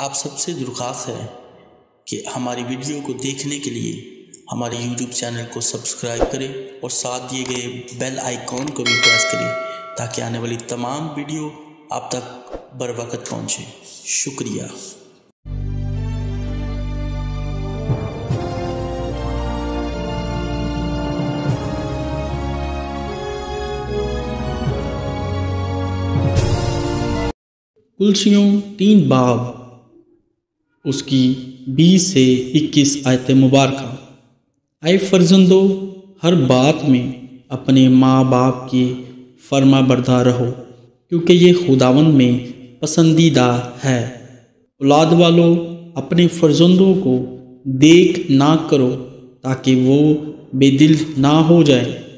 आप सबसे दरख्वास्त है कि हमारी वीडियो को देखने के लिए हमारे यूट्यूब चैनल को सब्सक्राइब करें और साथ दिए गए बेल आइकॉन को भी प्रेस करें ताकि आने वाली तमाम वीडियो आप तक बर वक्त पहुँचे। शुक्रिया। कुलसियों, तीन बाब। उसकी बीस से इक्कीस आयत मुबारक आए फर्जंदो, हर बात में अपने माँ बाप के फर्मा बरदार रहो, क्योंकि ये खुदावन में पसंदीदा है। औलाद वालों, अपने फर्जंदों को देख ना करो, ताकि वो बेदिल ना हो जाए।